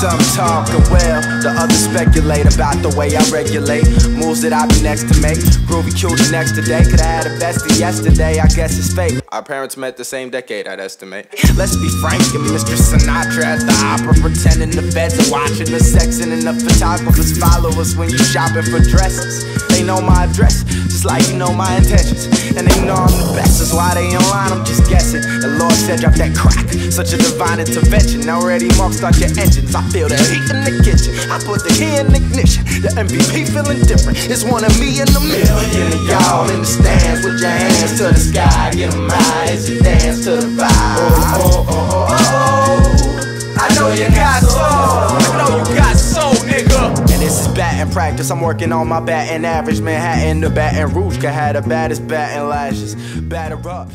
talk and well, the others speculate about the way I regulate moves that I be next to make. Groovy cutie next today, could I had a bestie yesterday? I guess it's fate. Our parents met the same decade, I'd estimate. Let's be frank, and Mr. Sinatra at the opera, pretending the feds are watching the sexing, and the photographers follow us when you shopping for dresses. They know my address, just like you know my intentions, and they know I'm the best. That's why they in line. I'm just guessing. Lord said, drop that crack, such a divine intervention. Already mark start your engines. I feel the heat in the kitchen. I put the key in the ignition. The MVP feeling different. It's one of me in the million y'all in the stands with your hands to the sky. Get Get 'em high as you dance to the vibe. Oh, oh, oh, oh, oh. I know you got soul. I know you got soul, nigga. And this is batting practice. I'm working on my batting average. Manhattan to Baton Rouge. Could have the baddest batting lashes. Batter up.